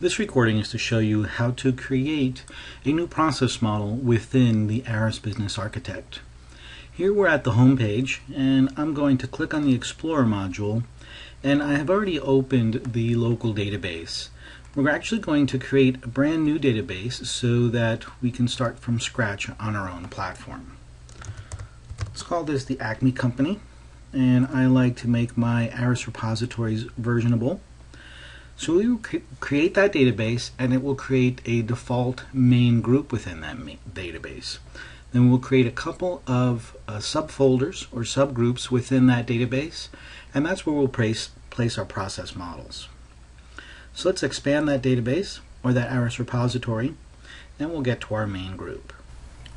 This recording is to show you how to create a new process model within the ARIS Business Architect. Here we're at the home page and I'm going to click on the Explorer module and I have already opened the local database. We're actually going to create a brand new database so that we can start from scratch on our own platform. Let's call this the Acme Company and I like to make my ARIS repositories versionable. So we will cre create that database and it will create a default main group within that database. Then we'll create a couple of uh, subfolders or subgroups within that database and that's where we'll place, place our process models. So let's expand that database or that ARIS repository and we'll get to our main group.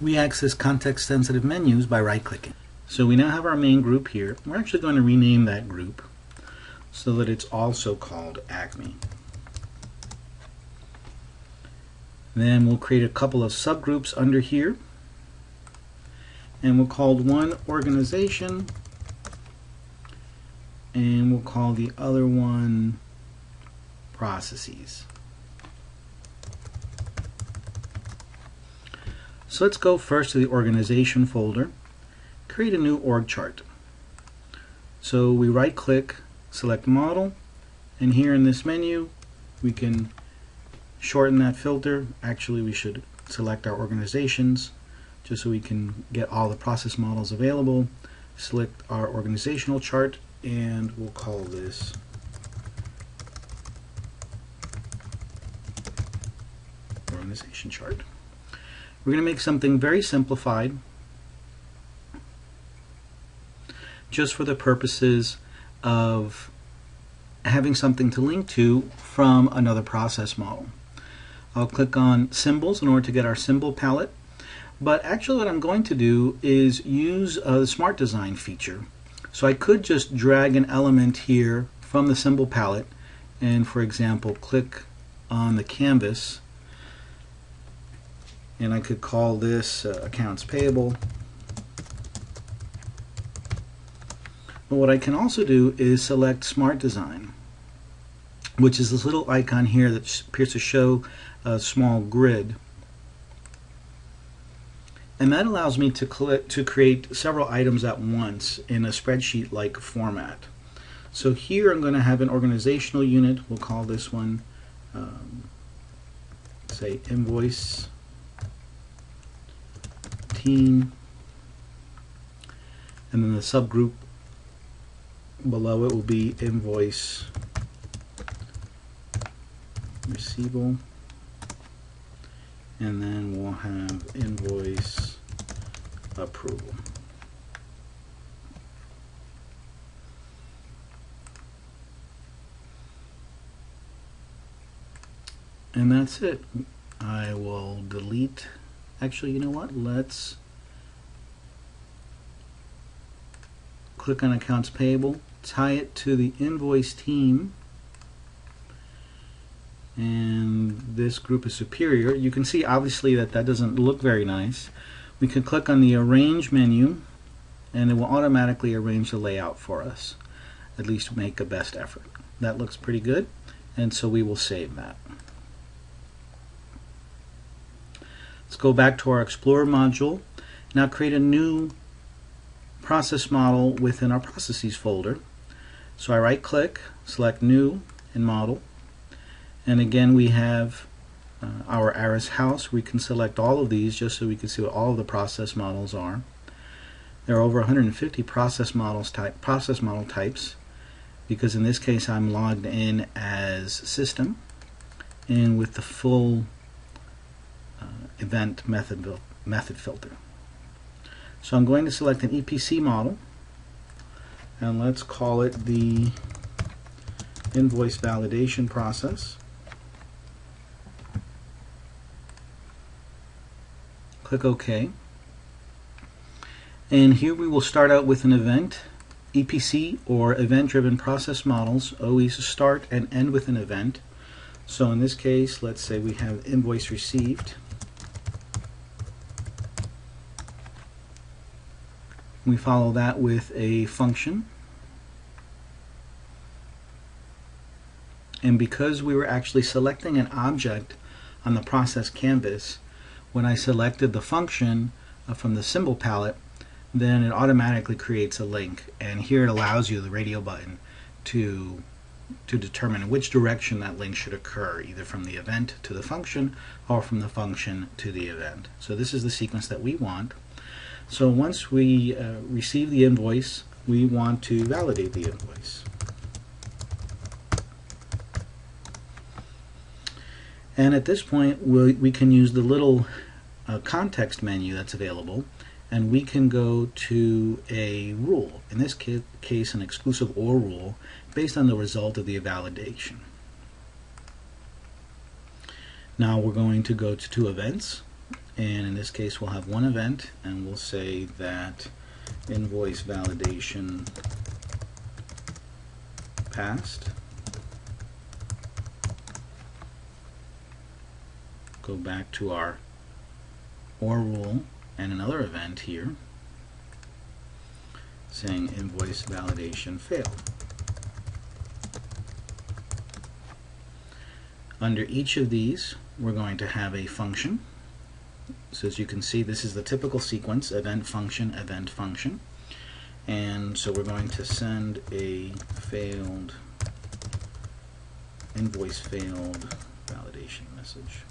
We access context sensitive menus by right clicking. So we now have our main group here. We're actually going to rename that group so that it's also called Acme. Then we'll create a couple of subgroups under here and we'll call one organization and we'll call the other one processes. So let's go first to the organization folder, create a new org chart. So we right click select model and here in this menu we can shorten that filter. Actually we should select our organizations just so we can get all the process models available. Select our organizational chart and we'll call this organization chart. We're going to make something very simplified just for the purposes of having something to link to from another process model. I'll click on symbols in order to get our symbol palette. But actually what I'm going to do is use uh, the Smart Design feature. So I could just drag an element here from the symbol palette and for example click on the canvas and I could call this uh, accounts payable But what I can also do is select Smart Design, which is this little icon here that appears to show a small grid. And that allows me to, to create several items at once in a spreadsheet-like format. So here I'm going to have an organizational unit. We'll call this one, um, say, invoice team. And then the subgroup below it will be invoice receivable and then we'll have invoice approval. And that's it. I will delete, actually you know what, let's click on accounts payable, tie it to the invoice team, and this group is superior. You can see obviously that that doesn't look very nice. We can click on the arrange menu and it will automatically arrange the layout for us. At least make a best effort. That looks pretty good and so we will save that. Let's go back to our Explorer module. Now create a new process model within our processes folder. So I right click, select new and model and again we have uh, our ARIS house. We can select all of these just so we can see what all of the process models are. There are over 150 process models type process model types because in this case I'm logged in as system and with the full uh, event method method filter. So I'm going to select an EPC model and let's call it the invoice validation process. Click OK. And here we will start out with an event. EPC or event-driven process models always start and end with an event. So in this case, let's say we have invoice received. We follow that with a function. And because we were actually selecting an object on the process canvas, when I selected the function uh, from the symbol palette, then it automatically creates a link. And here it allows you, the radio button, to to determine which direction that link should occur, either from the event to the function or from the function to the event. So this is the sequence that we want. So once we uh, receive the invoice, we want to validate the invoice. And at this point, we we can use the little uh, context menu that's available, and we can go to a rule. In this ca case, an exclusive OR rule, based on the result of the validation. Now we're going to go to two events, and in this case, we'll have one event, and we'll say that invoice validation passed. go back to our OR rule and another event here saying invoice validation failed. Under each of these, we're going to have a function. So as you can see, this is the typical sequence, event function, event function. And so we're going to send a failed, invoice failed validation message.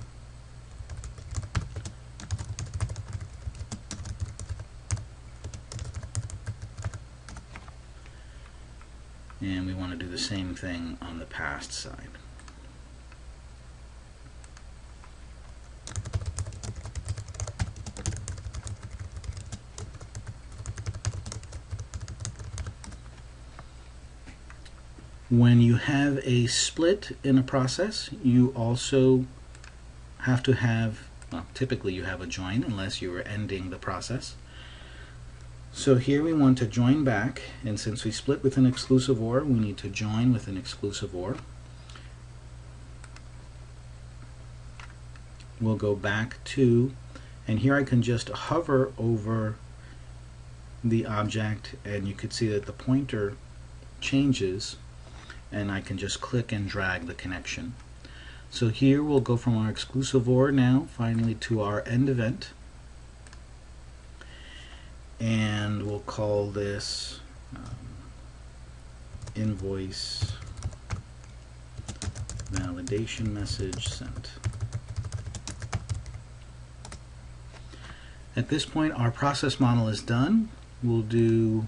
and we want to do the same thing on the passed side. When you have a split in a process, you also have to have, well, typically you have a join unless you are ending the process. So here we want to join back, and since we split with an exclusive OR, we need to join with an exclusive OR. We'll go back to, and here I can just hover over the object, and you can see that the pointer changes, and I can just click and drag the connection. So here we'll go from our exclusive OR now, finally to our end event and we'll call this um, invoice validation message sent. At this point our process model is done. We'll do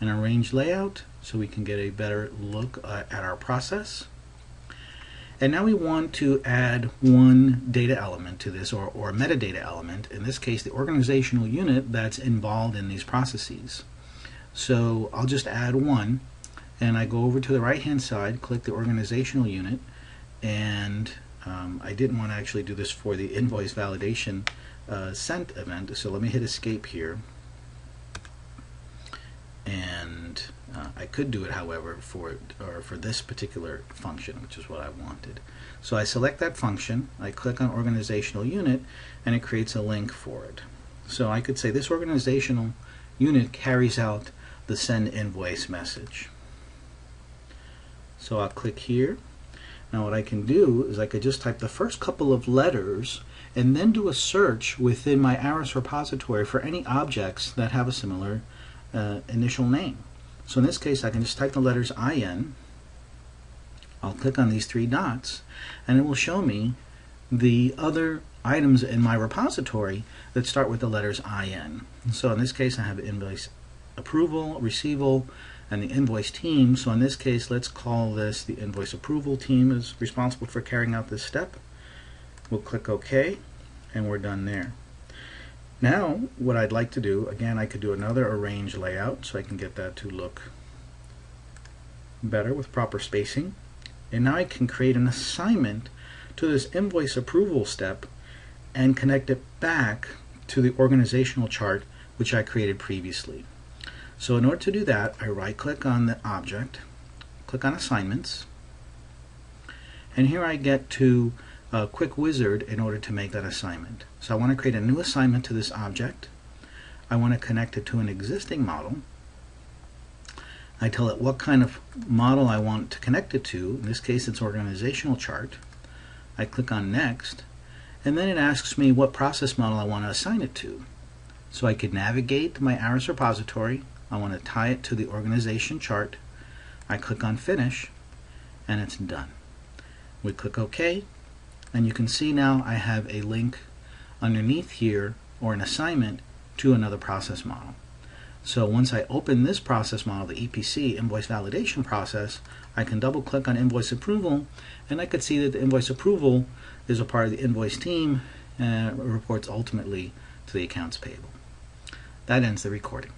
an arrange layout so we can get a better look uh, at our process. And now we want to add one data element to this, or, or metadata element, in this case the organizational unit that's involved in these processes. So I'll just add one, and I go over to the right hand side, click the organizational unit, and um, I didn't want to actually do this for the invoice validation uh, sent event, so let me hit escape here. And I could do it, however, for or for this particular function, which is what I wanted. So I select that function, I click on organizational unit, and it creates a link for it. So I could say this organizational unit carries out the send invoice message. So I'll click here. Now what I can do is I could just type the first couple of letters and then do a search within my ARIS repository for any objects that have a similar uh, initial name. So in this case, I can just type the letters IN. I'll click on these three dots, and it will show me the other items in my repository that start with the letters IN. So in this case, I have invoice approval, receival, and the invoice team. So in this case, let's call this the invoice approval team is responsible for carrying out this step. We'll click OK, and we're done there. Now, what I'd like to do, again, I could do another arrange layout so I can get that to look better with proper spacing. And now I can create an assignment to this invoice approval step and connect it back to the organizational chart which I created previously. So in order to do that, I right click on the object, click on assignments, and here I get to a quick wizard in order to make that assignment. So I want to create a new assignment to this object. I want to connect it to an existing model. I tell it what kind of model I want to connect it to. In this case, it's organizational chart. I click on Next, and then it asks me what process model I want to assign it to. So I could navigate my ARIS repository. I want to tie it to the organization chart. I click on Finish, and it's done. We click OK, and you can see now I have a link underneath here, or an assignment, to another process model. So once I open this process model, the EPC invoice validation process, I can double click on invoice approval and I could see that the invoice approval is a part of the invoice team and reports ultimately to the accounts payable. That ends the recording.